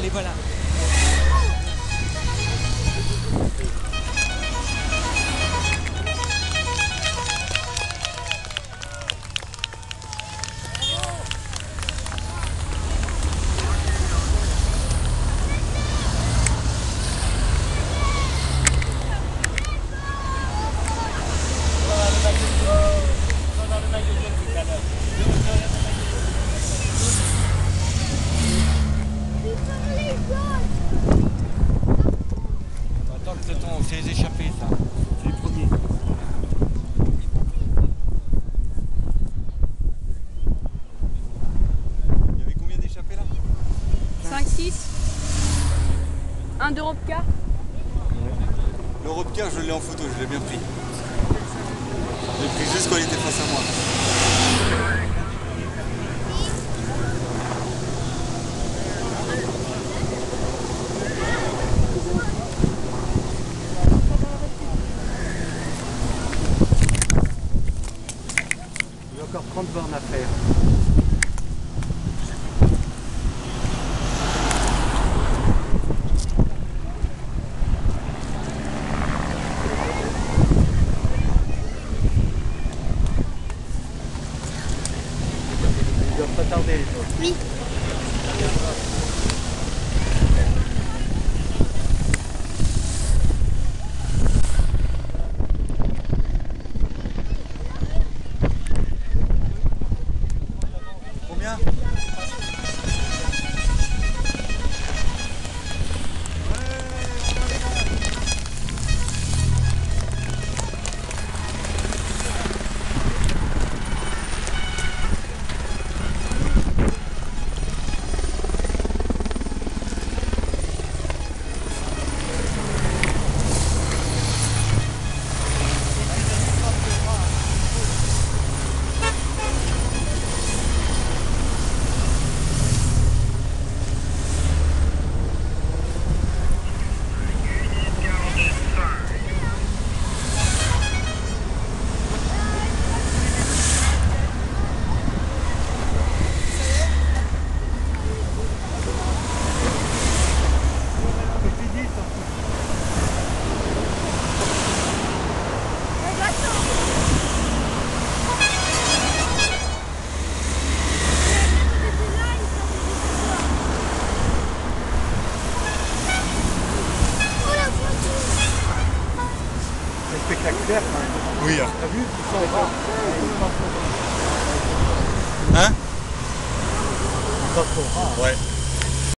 les voilà. C'est les échappés, ça. C'est les premiers. Il y avait combien d'échappés là? 5, 6. Un d'Europe car. L'Europe Car, je l'ai en photo, je l'ai bien pris. Je l'ai pris juste quand il était face à moi. Il y a encore 30 bornes à faire. Ils doivent pas tarder les autres. Oui. Spectaculaire. Oui. hein. T'as vu. Hein? Ouais.